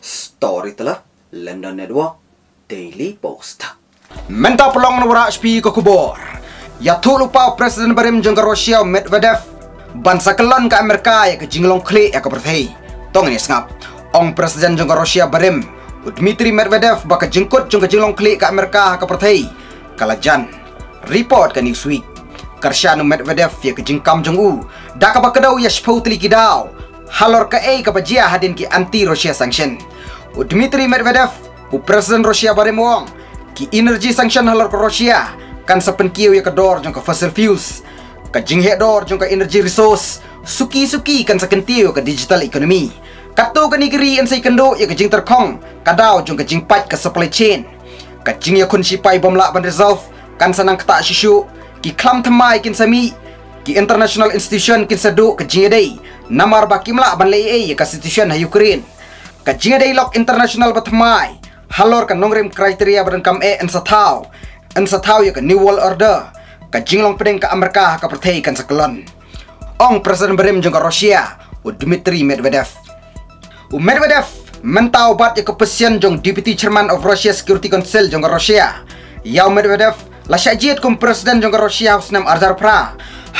Story telah London Network Daily Post. Menta pelong nawara HP ke kubur. Ya tu lupa Presiden Barim jengka Rusia Medvedev. Bansa kelon ke Amerika ya ke jinglong klik ya ke berthei. Tong ini sengap. Ong Presiden jengka Rusia Barim. Dmitry Medvedev baka jengkut jengka jinglong klik ke Amerika ke berthei. Kalajan. Report ke Newsweek. Kersyanu Medvedev ya ke jengkam jengu. Daka bakadau ya shpau teli kidau. Halor ke A ke bajia hadin ki anti Rusia sanction. Dmitry Medvedev, u Presiden Rusia Barim Wong, ki energy sanction halor ke Rusia kan sapen kiu ya kedor jong ke fossil fuels ke jinghe dor jong ke energy resource suki suki kan sakentiu ke digital economy. Kato ke negeri en sai kendo ya ke jing terkong kadau jong ke jing pat ke supply chain. Ke jing ya kun sipai bomla ban resolve kan sanang kata shishu ki klam thamai kin sami ki international institution kin sadu ke jing dei namar bakimla ban lei ya ke institution ha ukraine ke jing dei lok international batmai halor kan nongrem kriteria badan kam e en satau en satau ya kan new world order ka jinglong pedeng ka amerika ka pertei kan sakelon ong presiden berim jong ka rusia u dmitry medvedev u medvedev mentau bat ya kepesian jong deputy chairman of russia security council jong ka rusia yau medvedev la shajiet kum presiden jong ka rusia husnam arzar pra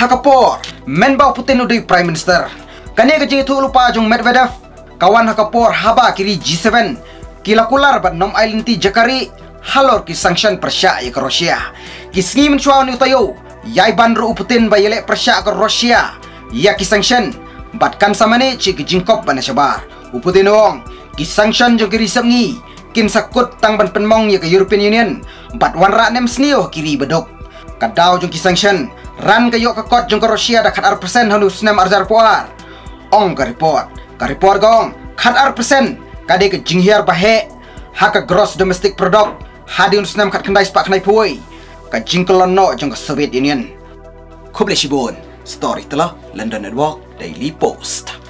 hakapor menbau putin udai prime minister. Kane ka jingitu lupa jong medvedev kawan hakapor haba kiri G7 kila kular bat nom island ti jakari halor ki sanction persya ya ke Rusia ki sngi men chwa ni tayo yai bandru uputin ba yele persya ke Rusia ya ki sanction bat kan samane chi ki jingkop ban shabar uputin ong ki sanction jo kiri sangi kin sakut tang ban penmong ya ke European Union. Bat wan ra nem snio kiri bedok. Kadau jong ki sanction ran ke yok ke kot jong ke Rusia da khat ar persen hanu snam arjar puar ong ka report ka report gong khat ar persen kade ke jinghiar bahe haka gross domestic product hadi un snam kat kendai spak kendai puai ka jingkelon no jong ka Soviet Union Kuble Shibun Story telah London Network Daily Post.